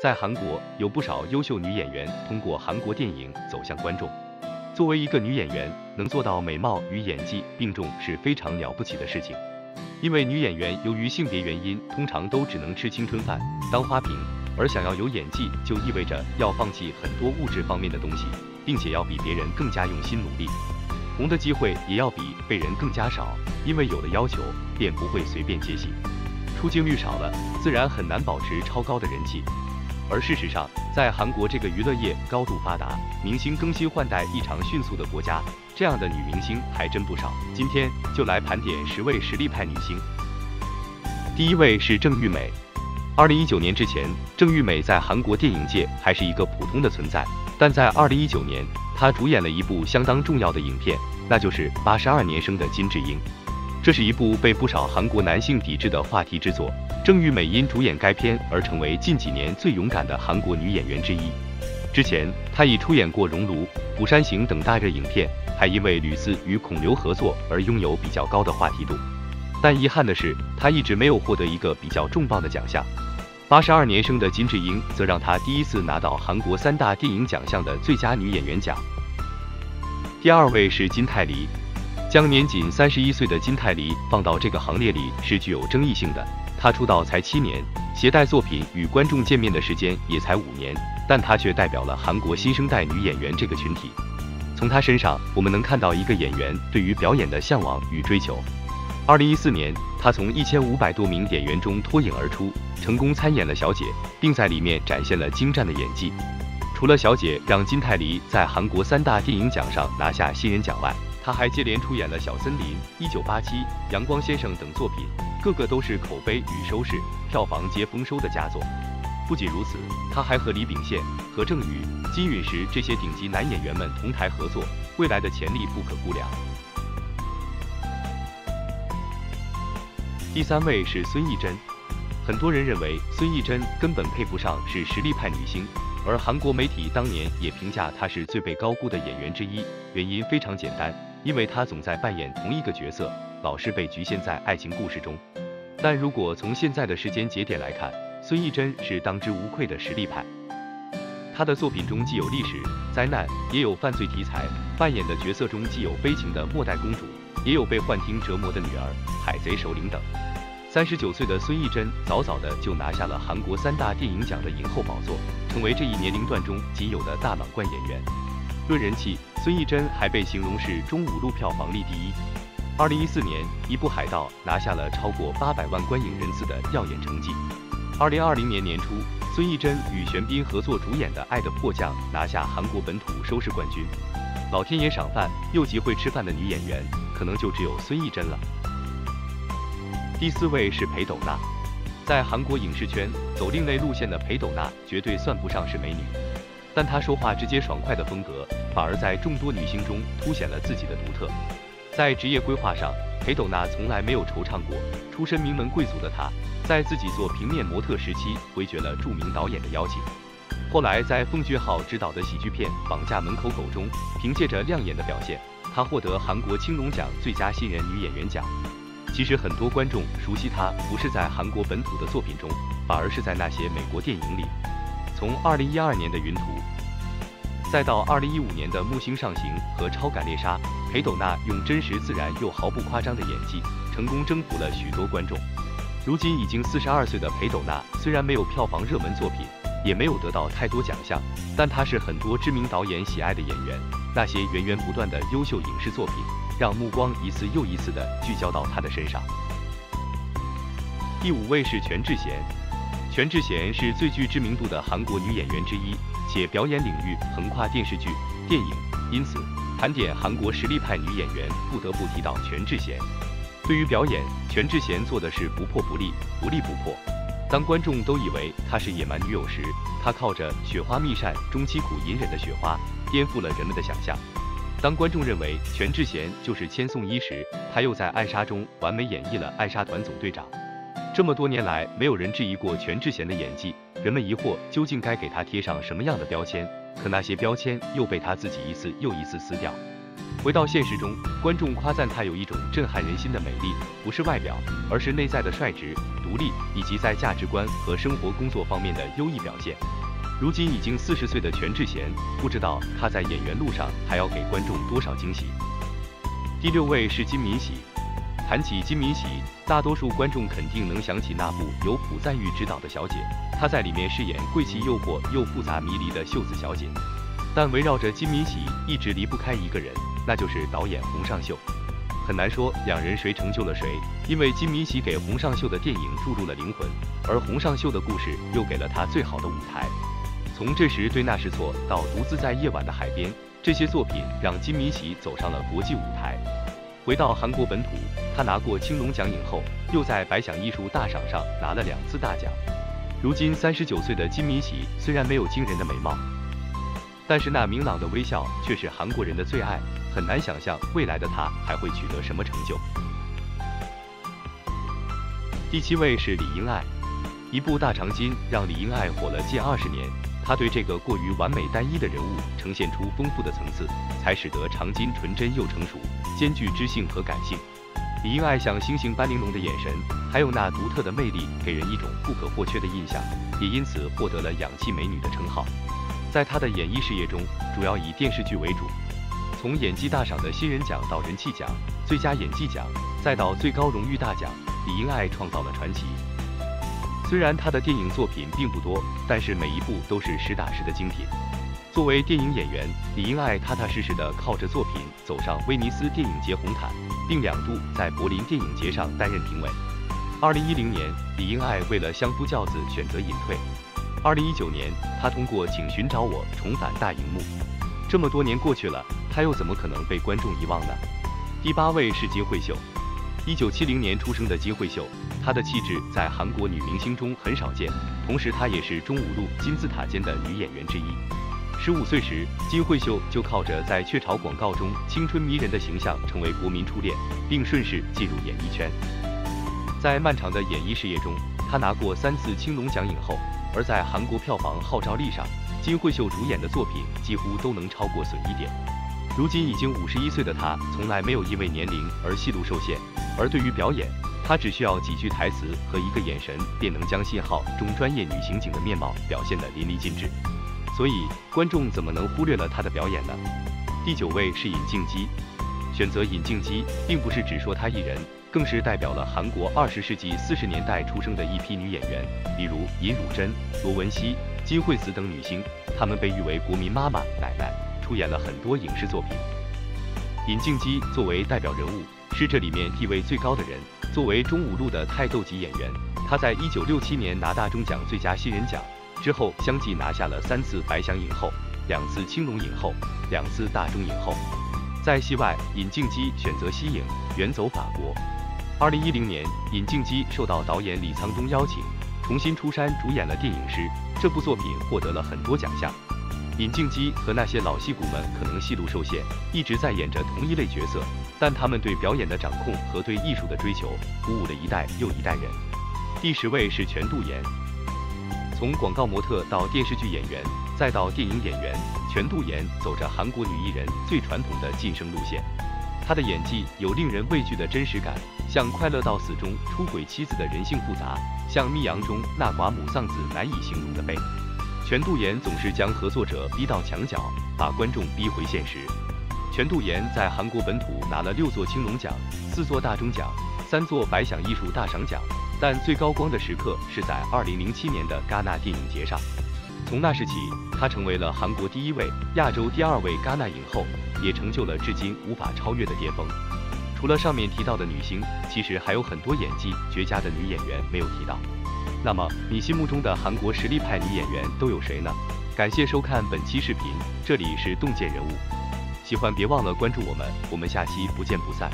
在韩国有不少优秀女演员通过韩国电影走向观众。作为一个女演员，能做到美貌与演技并重是非常了不起的事情。因为女演员由于性别原因，通常都只能吃青春饭、当花瓶，而想要有演技，就意味着要放弃很多物质方面的东西，并且要比别人更加用心努力，红的机会也要比被人更加少，因为有了要求，便不会随便接戏。出镜率少了，自然很难保持超高的人气。而事实上，在韩国这个娱乐业高度发达、明星更新换代异常迅速的国家，这样的女明星还真不少。今天就来盘点十位实力派女星。第一位是郑玉美。二零一九年之前，郑玉美在韩国电影界还是一个普通的存在，但在二零一九年，她主演了一部相当重要的影片，那就是八十二年生的金智英。这是一部被不少韩国男性抵制的话题之作。郑玉美因主演该片而成为近几年最勇敢的韩国女演员之一。之前，她已出演过《熔炉》《釜山行》等大热影片，还因为屡次与孔刘合作而拥有比较高的话题度。但遗憾的是，她一直没有获得一个比较重磅的奖项。八十二年生的金智英则让她第一次拿到韩国三大电影奖项的最佳女演员奖。第二位是金泰梨。将年仅三十一岁的金泰梨放到这个行列里是具有争议性的。她出道才七年，携带作品与观众见面的时间也才五年，但她却代表了韩国新生代女演员这个群体。从她身上，我们能看到一个演员对于表演的向往与追求。二零一四年，她从一千五百多名演员中脱颖而出，成功参演了小姐，并在里面展现了精湛的演技。除了小姐让金泰梨在韩国三大电影奖上拿下新人奖外，他还接连出演了《小森林》《一九八七》《阳光先生》等作品。个个都是口碑与收视、票房皆丰收的佳作。不仅如此，他还和李秉宪、何正宇、金允石这些顶级男演员们同台合作，未来的潜力不可估量。第三位是孙艺珍，很多人认为孙艺珍根本配不上是实力派女星，而韩国媒体当年也评价她是最被高估的演员之一，原因非常简单，因为她总在扮演同一个角色。老是被局限在爱情故事中，但如果从现在的时间节点来看，孙艺珍是当之无愧的实力派。她的作品中既有历史灾难，也有犯罪题材，扮演的角色中既有悲情的末代公主，也有被幻听折磨的女儿、海贼首领等。三十九岁的孙艺珍早早的就拿下了韩国三大电影奖的影后宝座，成为这一年龄段中仅有的大满贯演员。论人气，孙艺珍还被形容是中五路票房力第一。二零一四年，一部《海盗》拿下了超过八百万观影人次的耀眼成绩。二零二零年年初，孙艺珍与玄彬合作主演的《爱的迫降》拿下韩国本土收视冠军。老天爷赏饭又极会吃饭的女演员，可能就只有孙艺珍了。第四位是裴斗娜，在韩国影视圈走另类路线的裴斗娜绝对算不上是美女，但她说话直接爽快的风格，反而在众多女星中凸显了自己的独特。在职业规划上，裴斗娜从来没有惆怅过。出身名门贵族的她，在自己做平面模特时期回绝了著名导演的邀请。后来在奉俊昊执导的喜剧片《绑架门口狗》中，凭借着亮眼的表现，她获得韩国青龙奖最佳新人女演员奖。其实很多观众熟悉她，不是在韩国本土的作品中，反而是在那些美国电影里。从2012年的《云图》。再到二零一五年的《木星上行》和《超感猎杀》，裴斗娜用真实自然又毫不夸张的演技，成功征服了许多观众。如今已经四十二岁的裴斗娜，虽然没有票房热门作品，也没有得到太多奖项，但她是很多知名导演喜爱的演员。那些源源不断的优秀影视作品，让目光一次又一次的聚焦到她的身上。第五位是全智贤，全智贤是最具知名度的韩国女演员之一。且表演领域横跨电视剧、电影，因此盘点韩国实力派女演员，不得不提到全智贤。对于表演，全智贤做的是不破不立，不立不破。当观众都以为她是野蛮女友时，她靠着《雪花秘扇》中凄苦隐忍的雪花，颠覆了人们的想象。当观众认为全智贤就是千颂伊时，她又在《暗杀》中完美演绎了暗杀团总队长。这么多年来，没有人质疑过全智贤的演技。人们疑惑究竟该给他贴上什么样的标签，可那些标签又被他自己一次又一次撕掉。回到现实中，观众夸赞他有一种震撼人心的美丽，不是外表，而是内在的率直、独立，以及在价值观和生活工作方面的优异表现。如今已经四十岁的全智贤，不知道他在演员路上还要给观众多少惊喜。第六位是金敏喜。谈起金敏喜，大多数观众肯定能想起那部由朴赞郁执导的《小姐》，她在里面饰演贵气诱惑又复杂迷离的秀子小姐。但围绕着金敏喜一直离不开一个人，那就是导演洪尚秀。很难说两人谁成就了谁，因为金敏喜给洪尚秀的电影注入了灵魂，而洪尚秀的故事又给了他最好的舞台。从这时对那时错到独自在夜晚的海边，这些作品让金敏喜走上了国际舞台。回到韩国本土，他拿过青龙奖影后，又在百想艺术大赏上拿了两次大奖。如今三十九岁的金敏喜虽然没有惊人的美貌，但是那明朗的微笑却是韩国人的最爱。很难想象未来的他还会取得什么成就。第七位是李英爱，一部《大长今》让李英爱火了近二十年。他对这个过于完美单一的人物呈现出丰富的层次，才使得长今纯真又成熟，兼具知性和感性。李英爱像星星般玲珑的眼神，还有那独特的魅力，给人一种不可或缺的印象，也因此获得了氧气美女的称号。在她的演艺事业中，主要以电视剧为主。从演技大赏的新人奖到人气奖、最佳演技奖，再到最高荣誉大奖，李英爱创造了传奇。虽然他的电影作品并不多，但是每一部都是实打实的精品。作为电影演员，李英爱踏踏实实地靠着作品走上威尼斯电影节红毯，并两度在柏林电影节上担任评委。二零一零年，李英爱为了相夫教子选择隐退。二零一九年，她通过《请寻找我》重返大荧幕。这么多年过去了，她又怎么可能被观众遗忘呢？第八位是金惠秀。一九七零年出生的金惠秀，她的气质在韩国女明星中很少见，同时她也是中五路金字塔尖的女演员之一。十五岁时，金惠秀就靠着在雀巢广告中青春迷人的形象成为国民初恋，并顺势进入演艺圈。在漫长的演艺事业中，她拿过三次青龙奖影后，而在韩国票房号召力上，金惠秀主演的作品几乎都能超过损一点。如今已经五十一岁的她，从来没有因为年龄而戏路受限。而对于表演，她只需要几句台词和一个眼神，便能将信号中专业女刑警的面貌表现得淋漓尽致。所以观众怎么能忽略了她的表演呢？第九位是尹静姬，选择尹静姬，并不是只说她一人，更是代表了韩国二十世纪四十年代出生的一批女演员，比如尹汝贞、罗文熙、金惠子等女星，她们被誉为国民妈妈、奶奶。出演了很多影视作品。尹静姬作为代表人物，是这里面地位最高的人。作为中五路的泰斗级演员，她在一九六七年拿大钟奖最佳新人奖之后，相继拿下了三次白想影后、两次青龙影后、两次大钟影后。在戏外，尹静姬选择息影，远走法国。二零一零年，尹静姬受到导演李沧东邀请，重新出山主演了电影《师》，这部作品获得了很多奖项。尹静姬和那些老戏骨们可能戏路受限，一直在演着同一类角色，但他们对表演的掌控和对艺术的追求，鼓舞了一代又一代人。第十位是全度妍，从广告模特到电视剧演员，再到电影演员，全度妍走着韩国女艺人最传统的晋升路线。她的演技有令人畏惧的真实感，像《快乐到死》中出轨妻子的人性复杂，像《密阳》中那寡母丧子难以形容的悲。全度妍总是将合作者逼到墙角，把观众逼回现实。全度妍在韩国本土拿了六座青龙奖、四座大钟奖、三座百想艺术大赏奖，但最高光的时刻是在2007年的戛纳电影节上。从那时起，她成为了韩国第一位、亚洲第二位戛纳影后，也成就了至今无法超越的巅峰。除了上面提到的女星，其实还有很多演技绝佳的女演员没有提到。那么，你心目中的韩国实力派女演员都有谁呢？感谢收看本期视频，这里是洞见人物，喜欢别忘了关注我们，我们下期不见不散。